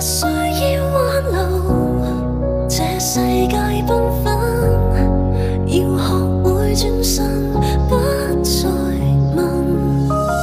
不需要挽留，这世界缤纷。